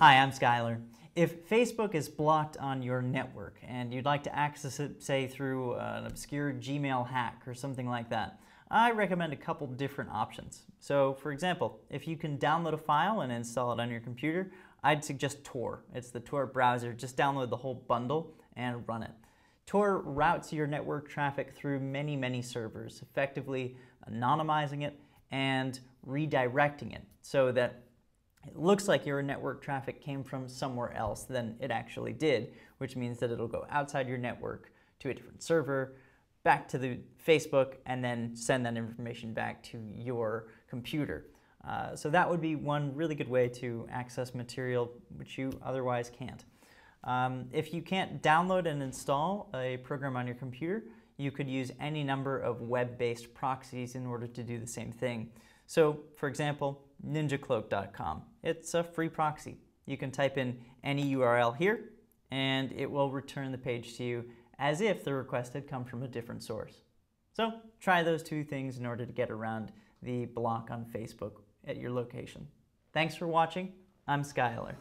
Hi, I'm Skylar. If Facebook is blocked on your network and you'd like to access it, say through an obscure Gmail hack or something like that, I recommend a couple different options. So, for example, if you can download a file and install it on your computer, I'd suggest Tor. It's the Tor browser. Just download the whole bundle and run it. Tor routes your network traffic through many, many servers, effectively anonymizing it and redirecting it so that it looks like your network traffic came from somewhere else than it actually did, which means that it'll go outside your network to a different server, back to the Facebook, and then send that information back to your computer. Uh, so that would be one really good way to access material which you otherwise can't. Um, if you can't download and install a program on your computer, you could use any number of web-based proxies in order to do the same thing. So, for example, ninjacloak.com. It's a free proxy. You can type in any URL here, and it will return the page to you as if the request had come from a different source. So try those two things in order to get around the block on Facebook at your location. Thanks for watching. I'm Skylar.